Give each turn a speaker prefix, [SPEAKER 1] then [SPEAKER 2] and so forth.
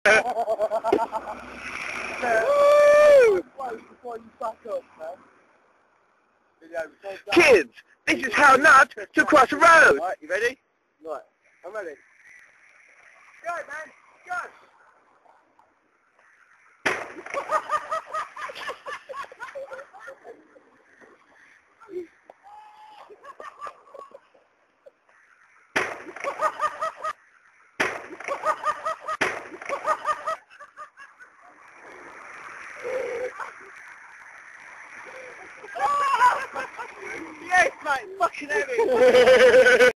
[SPEAKER 1] Kids, this is how not to cross a road.
[SPEAKER 2] Right, you ready? Right, I'm ready. Go, man, yes, mate, fucking heavy.